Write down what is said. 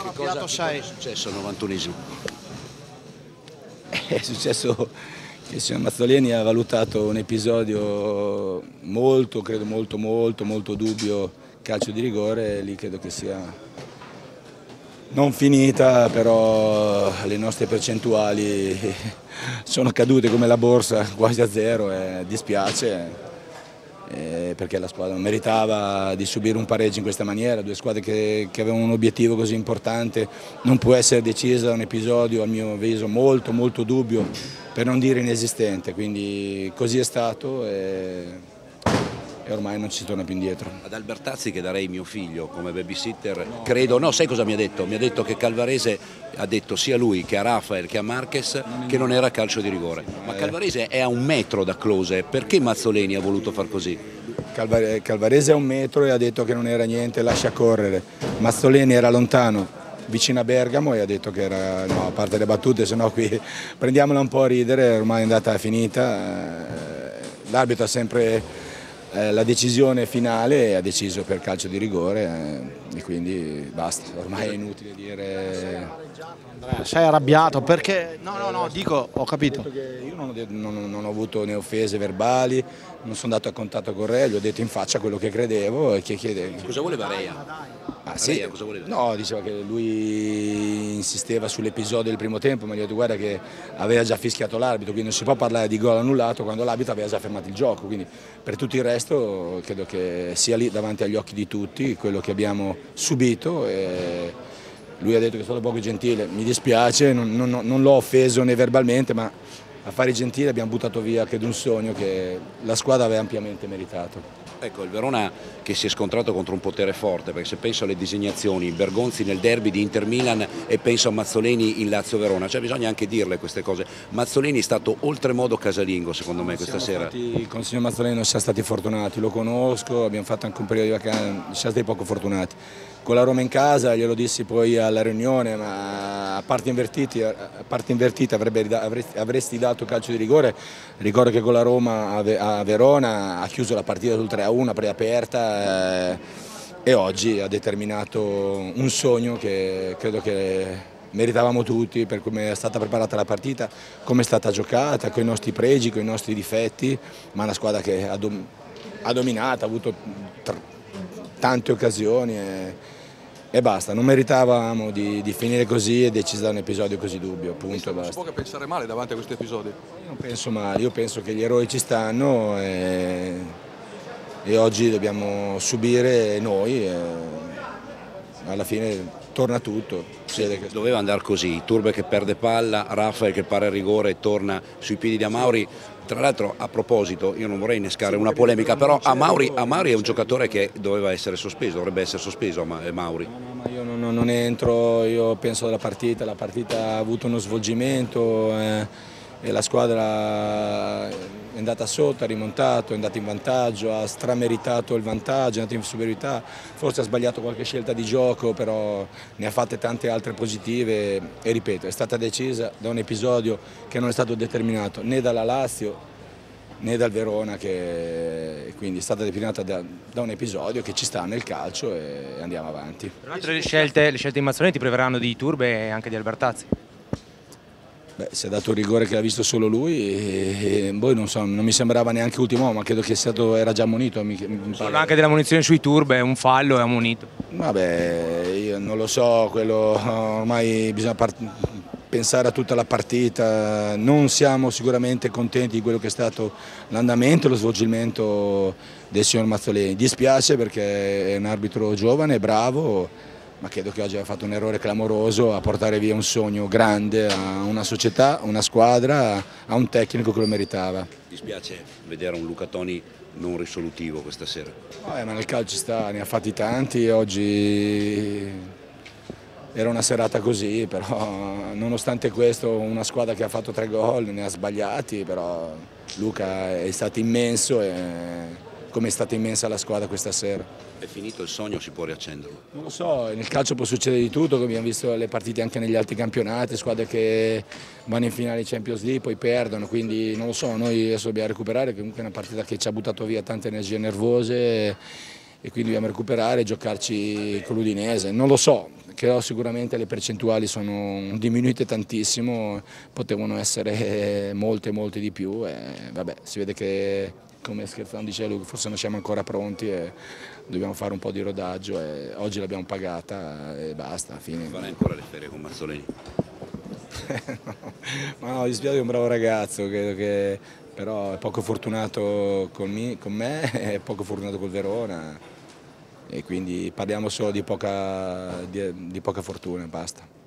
Quanto arrabbiato sei? È successo al 91esimo? È successo che il signor Mazzoleni ha valutato un episodio molto, credo molto, molto, molto dubbio calcio di rigore lì credo che sia non finita, però le nostre percentuali sono cadute come la borsa quasi a zero e dispiace eh, perché la squadra non meritava di subire un pareggio in questa maniera, due squadre che, che, avevano un obiettivo così importante, non può essere decisa da un episodio a mio avviso molto molto dubbio, per non dire inesistente, quindi così è stato. E e ormai non ci si torna più indietro. Ad Albertazzi che darei mio figlio come babysitter, no, credo, no, sai cosa mi ha detto? Mi ha detto che Calvarese ha detto sia lui che a Rafael che a Marquez non che non era calcio di rigore. Ma Calvarese è a un metro da close, perché Mazzoleni ha voluto far così? Calvarese è a un metro e ha detto che non era niente, lascia correre. Mazzoleni era lontano, vicino a Bergamo e ha detto che era, no, a parte le battute, se no qui prendiamola un po' a ridere, ormai è andata finita. Eh, l'arbitro ha sempre eh, la decisione finale ha deciso per calcio di rigore eh, e quindi basta, ormai è inutile dire... Andrea, sei arrabbiato perché... No, no, no, dico, ho capito. Io non ho, non, non ho, avuto né offese verbali, non sono andato a contatto con Re, gli ho detto in faccia quello che credevo e che chiedevo. Cosa voleva Reia? Ah, sì? cosa voleva? No, diceva che lui insisteva sull'episodio del primo tempo, ma gli ho detto guarda che aveva già fischiato l'arbitro, quindi non si può parlare di gol annullato quando l'arbitro aveva già fermato il gioco, quindi per tutto il resto credo che sia lì davanti agli occhi di tutti quello che abbiamo subito. Lui ha detto che è stato poco gentile, mi dispiace, non, non, non l'ho offeso né verbalmente, ma a fare gentile abbiamo buttato via credo un sogno che la squadra aveva ampiamente meritato. Ecco, il Verona che si è scontrato contro un potere forte, perché se penso alle disegnazioni, Bergonzi nel derby di Inter-Milan e penso a Mazzoleni in Lazio-Verona, cioè bisogna anche dirle queste cose. Mazzoleni è stato oltremodo casalingo secondo me questa sera. Stati, con il signor Mazzoleni non siamo stati fortunati, lo conosco, abbiamo fatto anche un periodo di vacanza, siamo stati poco fortunati con la Roma in casa, glielo dissi poi alla riunione, ma a parte, a parte invertita avrebbe, avresti, avresti, dato calcio di rigore, ricordo che con la Roma a Verona ha chiuso la partita sul 3-1, preaperta eh, e oggi ha determinato un sogno che credo che meritavamo tutti per come è stata preparata la partita, come è stata giocata, con i nostri pregi, con i nostri difetti, ma una squadra che ha, dom ha dominato, ha avuto tante occasioni. E, e basta, non meritavamo di, di, finire così e decidere un episodio così dubbio, punto Non si può che pensare male davanti a questi episodi? Io non penso male, io penso che gli eroi ci stanno e, e oggi dobbiamo subire noi e alla fine torna tutto. Che... Doveva andare così, Turbe che perde palla, Raffaele che pare il rigore e torna sui piedi di Amauri. Tra l'altro a proposito, io non vorrei innescare una polemica, però Amauri, Amauri è un giocatore che doveva essere sospeso, dovrebbe essere sospeso Amauri. No, no, ma io non, non, entro, io penso alla partita, la partita ha avuto uno svolgimento. Eh la squadra è andata sotto, ha rimontato, è andata in vantaggio, ha strameritato il vantaggio, è andata in superiorità, forse ha sbagliato qualche scelta di gioco, però ne ha fatte tante altre positive e ripeto, è stata decisa da un episodio che non è stato determinato né dalla Lazio né dal Verona, che quindi è stata determinata da, da un episodio che ci sta nel calcio e andiamo avanti. le scelte, le scelte di Mazzolini ti proveranno di Turbe e anche di Albertazzi? Beh, si è dato il rigore che ha visto solo lui e, e poi non, so, non mi sembrava neanche ultimo ma credo che stato, era già ammonito. Mi, anche della munizione sui turbe, un fallo è ammonito. Vabbè, io non lo so, quello, ormai bisogna pensare a tutta la partita, non siamo sicuramente contenti di quello che è stato l'andamento e lo svolgimento del signor Mazzolini. Dispiace perché è un arbitro giovane, bravo, ma credo che oggi abbia fatto un errore clamoroso a portare via un sogno grande a una società, una squadra, a un tecnico che lo meritava. Dispiace vedere un Luca Toni non risolutivo questa sera. Eh, ma nel calcio sta, ne ha fatti tanti, oggi era una serata così, però nonostante questo una squadra che ha fatto tre gol, ne ha sbagliati, però Luca è stato immenso e come è stata immensa la squadra questa sera. È finito il sogno, si può riaccenderlo? Non lo so, nel calcio può succedere di tutto, abbiamo visto le partite anche negli altri campionati, squadre che vanno in finale Champions League, poi perdono, quindi non lo so, noi adesso dobbiamo recuperare, comunque è una partita che ci ha buttato via tante energie nervose e quindi dobbiamo recuperare e giocarci con l'Udinese. Non lo so, credo sicuramente le percentuali sono diminuite tantissimo, potevano essere molte molte di più e vabbè, si vede che come scherzando diceva lui, forse non siamo ancora pronti e dobbiamo fare un po' di rodaggio e oggi l'abbiamo pagata e basta. Fine. Farai ancora le ferie con Mazzolini? no, ma no, mi dispiace è un bravo ragazzo, credo che però è poco fortunato con me, con me è poco fortunato col Verona e quindi parliamo solo di poca, di, di poca fortuna e basta.